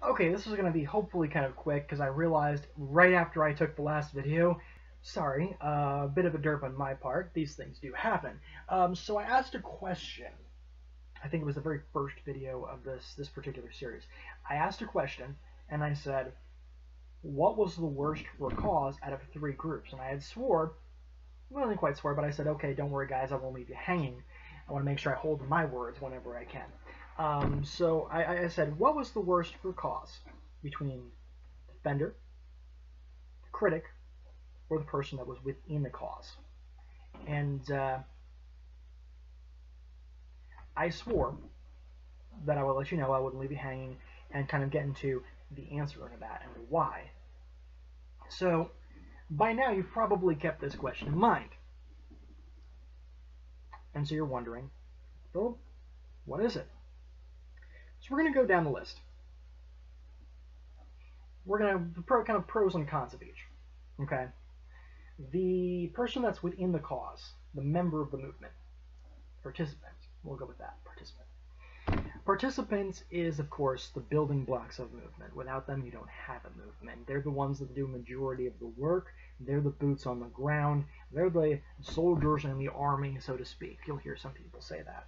Okay, this is going to be hopefully kind of quick because I realized right after I took the last video, sorry, a uh, bit of a derp on my part, these things do happen. Um, so I asked a question. I think it was the very first video of this, this particular series. I asked a question and I said, what was the worst for cause out of three groups? And I had swore, well, not quite swore, but I said, okay, don't worry guys, I won't leave you hanging. I want to make sure I hold my words whenever I can. Um, so I, I, said, what was the worst for cause between the defender, the critic, or the person that was within the cause? And uh, I swore that I would let you know I wouldn't leave you hanging and kind of get into the answer to that and why. So by now you've probably kept this question in mind. And so you're wondering, Philip, what is it? So we're going to go down the list. We're going to pro, kind of pros and cons of each. Okay. The person that's within the cause, the member of the movement, participant. We'll go with that, participant. Participants is, of course, the building blocks of movement. Without them, you don't have a movement. They're the ones that do majority of the work. They're the boots on the ground. They're the soldiers in the army, so to speak. You'll hear some people say that.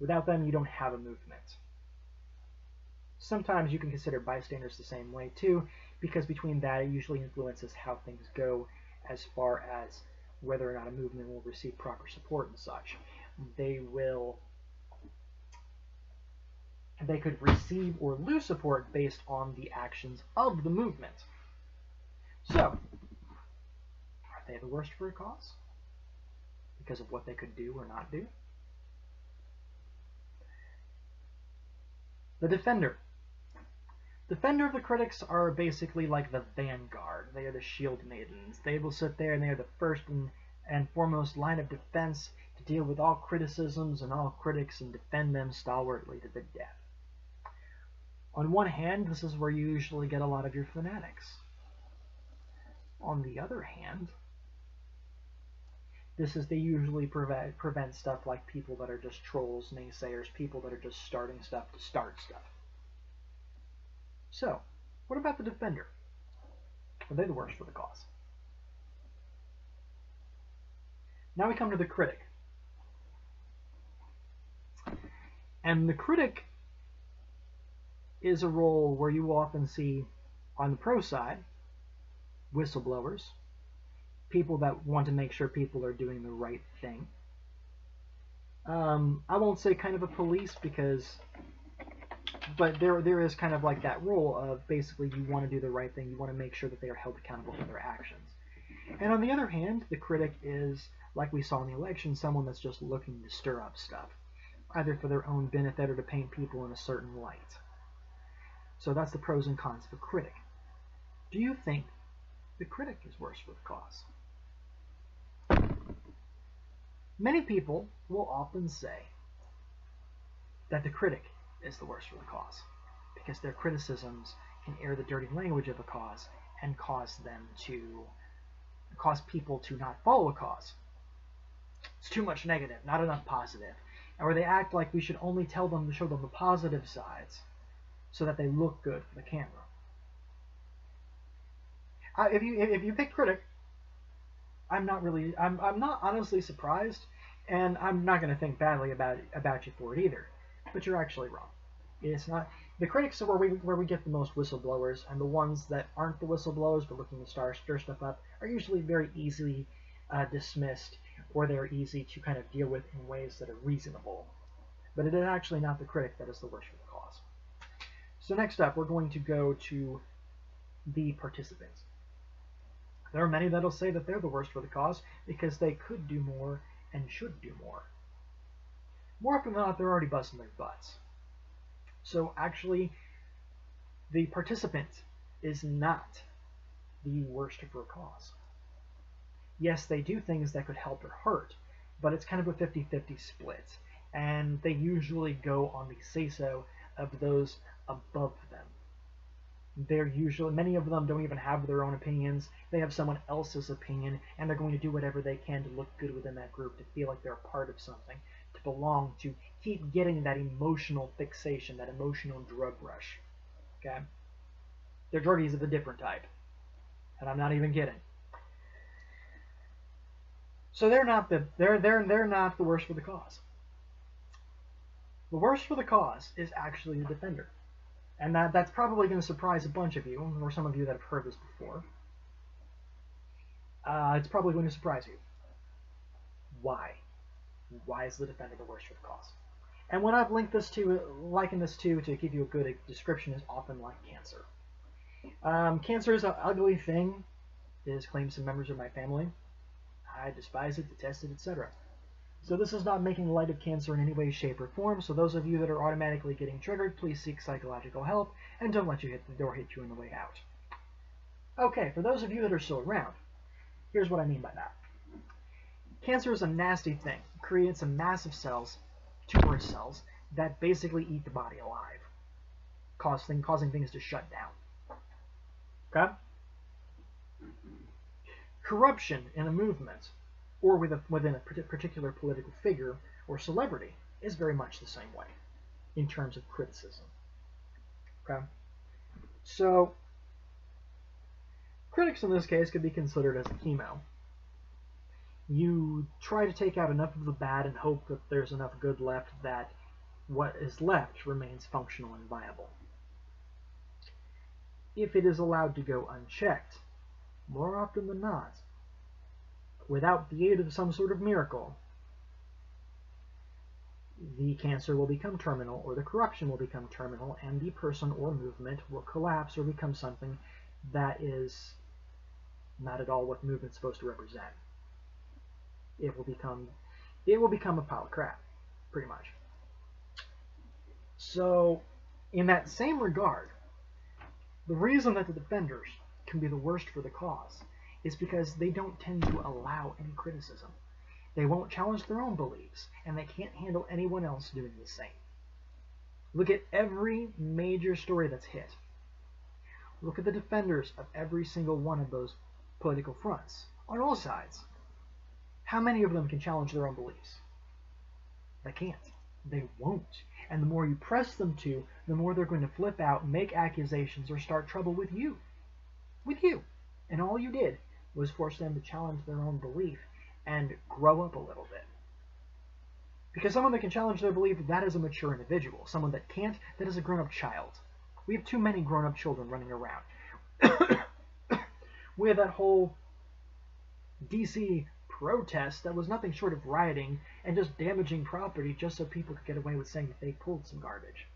Without them, you don't have a movement. Sometimes you can consider bystanders the same way too, because between that it usually influences how things go as far as whether or not a movement will receive proper support and such. They will they could receive or lose support based on the actions of the movement. So, are they the worst for a cause? Because of what they could do or not do? The defender. Defender of the critics are basically like the vanguard. They are the shield maidens. They will sit there and they are the first and, and foremost line of defense to deal with all criticisms and all critics and defend them stalwartly to the death. On one hand, this is where you usually get a lot of your fanatics. On the other hand, this is they usually prevent, prevent stuff like people that are just trolls, naysayers, people that are just starting stuff to start stuff. So, what about the defender? Are they the worst for the cause? Now we come to the critic. And the critic is a role where you often see on the pro side whistleblowers, people that want to make sure people are doing the right thing. Um, I won't say kind of a police because but there there is kind of like that rule of basically you want to do the right thing, you want to make sure that they are held accountable for their actions. And on the other hand, the critic is, like we saw in the election, someone that's just looking to stir up stuff, either for their own benefit or to paint people in a certain light. So that's the pros and cons of a critic. Do you think the critic is worse for the cause? Many people will often say that the critic is the worse for the cause, because their criticisms can air the dirty language of a cause and cause them to cause people to not follow a cause. It's too much negative, not enough positive. And where they act like we should only tell them to show them the positive sides so that they look good for the camera. If you if you pick critic, I'm not really I'm I'm not honestly surprised, and I'm not going to think badly about about you for it either. But you're actually wrong. It's not the critics are where we where we get the most whistleblowers, and the ones that aren't the whistleblowers but looking to star stir stuff up are usually very easily uh, dismissed, or they're easy to kind of deal with in ways that are reasonable. But it is actually not the critic that is the worst for the cause. So next up, we're going to go to the participants. There are many that'll say that they're the worst for the cause because they could do more and should do more. More often than not, they're already busting their butts. So actually, the participant is not the worst for a cause. Yes, they do things that could help or hurt, but it's kind of a 50-50 split. And they usually go on the say-so of those above them. They're usually, many of them don't even have their own opinions. They have someone else's opinion, and they're going to do whatever they can to look good within that group, to feel like they're a part of something, belong, to keep getting that emotional fixation, that emotional drug rush. Okay? They're druggies of a different type. And I'm not even kidding. So they're not the they're they're they're not the worst for the cause. The worst for the cause is actually the defender. And that, that's probably going to surprise a bunch of you, or some of you that have heard this before. Uh, it's probably going to surprise you. Why? Why is the defender the worst cause? And what I've linked this to, likened this to, to give you a good description, is often like cancer. Um, cancer is an ugly thing. It has claimed some members of my family. I despise it, detest it, etc. So this is not making light of cancer in any way, shape, or form, so those of you that are automatically getting triggered, please seek psychological help, and don't let you hit the door hit you on the way out. Okay, for those of you that are still around, here's what I mean by that. Cancer is a nasty thing. Creates a massive cells, tumor cells, that basically eat the body alive, causing, causing things to shut down. Okay? Corruption in a movement or within a particular political figure or celebrity is very much the same way in terms of criticism. Okay? So, critics in this case could be considered as a chemo. You try to take out enough of the bad and hope that there's enough good left that what is left remains functional and viable. If it is allowed to go unchecked, more often than not, without the aid of some sort of miracle, the cancer will become terminal or the corruption will become terminal and the person or movement will collapse or become something that is not at all what movement's supposed to represent. It will become it will become a pile of crap, pretty much. So, in that same regard, the reason that the defenders can be the worst for the cause is because they don't tend to allow any criticism. They won't challenge their own beliefs, and they can't handle anyone else doing the same. Look at every major story that's hit. Look at the defenders of every single one of those political fronts, on all sides. How many of them can challenge their own beliefs? They can't. They won't. And the more you press them to, the more they're going to flip out, make accusations, or start trouble with you. With you. And all you did was force them to challenge their own belief and grow up a little bit. Because someone that can challenge their belief, that is a mature individual. Someone that can't, that is a grown-up child. We have too many grown-up children running around. we have that whole DC protest that was nothing short of rioting and just damaging property just so people could get away with saying that they pulled some garbage.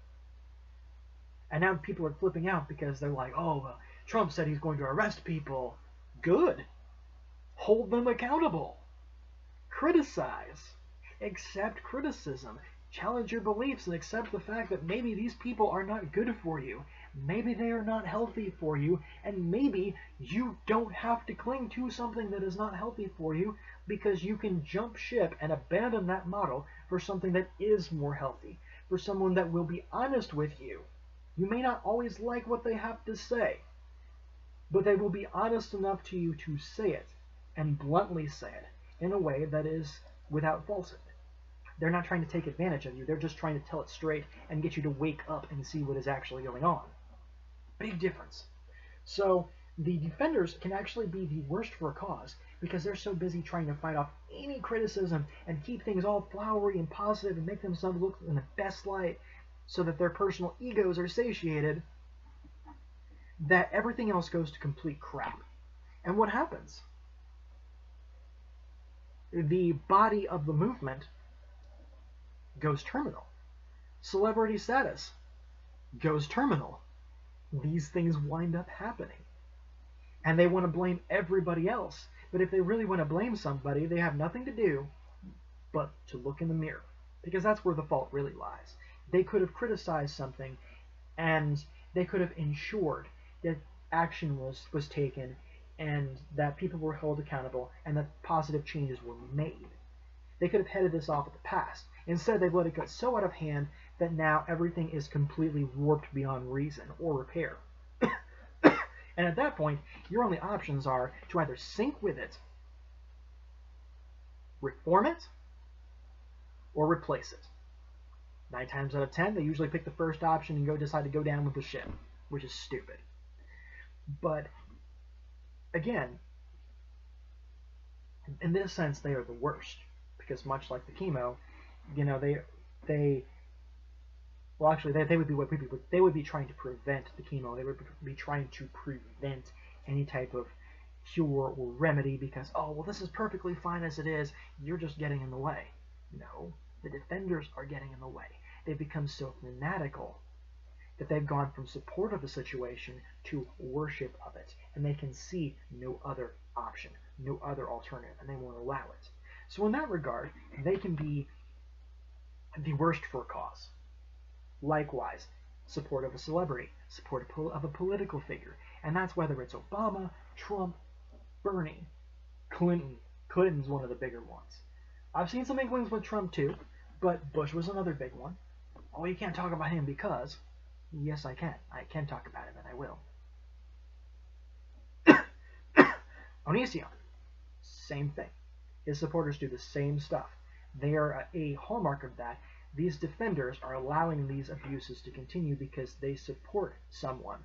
And now people are flipping out because they're like, oh, Trump said he's going to arrest people. Good. Hold them accountable. Criticize. Accept criticism. Challenge your beliefs and accept the fact that maybe these people are not good for you. Maybe they are not healthy for you, and maybe you don't have to cling to something that is not healthy for you because you can jump ship and abandon that model for something that is more healthy, for someone that will be honest with you. You may not always like what they have to say, but they will be honest enough to you to say it and bluntly say it in a way that is without falsehood. They're not trying to take advantage of you. They're just trying to tell it straight and get you to wake up and see what is actually going on. Big difference. So the defenders can actually be the worst for a cause because they're so busy trying to fight off any criticism and keep things all flowery and positive and make themselves look in the best light so that their personal egos are satiated that everything else goes to complete crap. And what happens? The body of the movement goes terminal. Celebrity status goes terminal. These things wind up happening. And they want to blame everybody else. But if they really want to blame somebody, they have nothing to do but to look in the mirror. Because that's where the fault really lies. They could have criticized something and they could have ensured that action was, was taken and that people were held accountable and that positive changes were made. They could have headed this off at the past. Instead, they've let it get so out of hand that now everything is completely warped beyond reason or repair. and at that point, your only options are to either sink with it, reform it, or replace it. Nine times out of ten, they usually pick the first option and go decide to go down with the ship. which is stupid. But again, in this sense, they are the worst because much like the chemo, you know, they they well, actually, they, they would be what people they would be trying to prevent the chemo. They would be trying to prevent any type of cure or remedy because oh well, this is perfectly fine as it is. You're just getting in the way. No, the defenders are getting in the way. They've become so fanatical that they've gone from support of the situation to worship of it, and they can see no other option, no other alternative, and they won't allow it. So in that regard, they can be the worst for a cause. Likewise, support of a celebrity, support of a political figure, and that's whether it's Obama, Trump, Bernie, Clinton. Clinton's one of the bigger ones. I've seen some inklings with Trump too, but Bush was another big one. Oh, you can't talk about him because Yes, I can. I can talk about him, and I will. Onision, same thing. His supporters do the same stuff. They are a hallmark of that. These defenders are allowing these abuses to continue because they support someone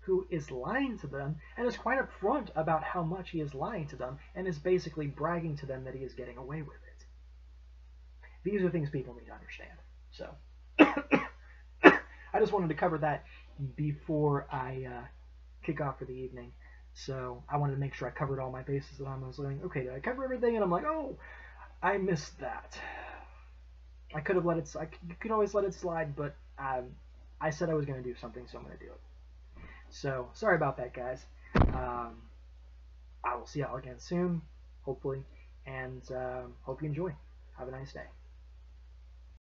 who is lying to them and is quite upfront about how much he is lying to them and is basically bragging to them that he is getting away with it. These are things people need to understand. So. I just wanted to cover that before I uh, kick off for the evening. So I wanted to make sure I covered all my bases. And I was like, okay, did I cover everything? And I'm like, oh, I missed that. I could have let it. I could always let it slide, but um, I said I was going to do something, so I'm going to do it. So sorry about that, guys. Um, I will see y'all again soon, hopefully, and um, hope you enjoy. Have a nice day.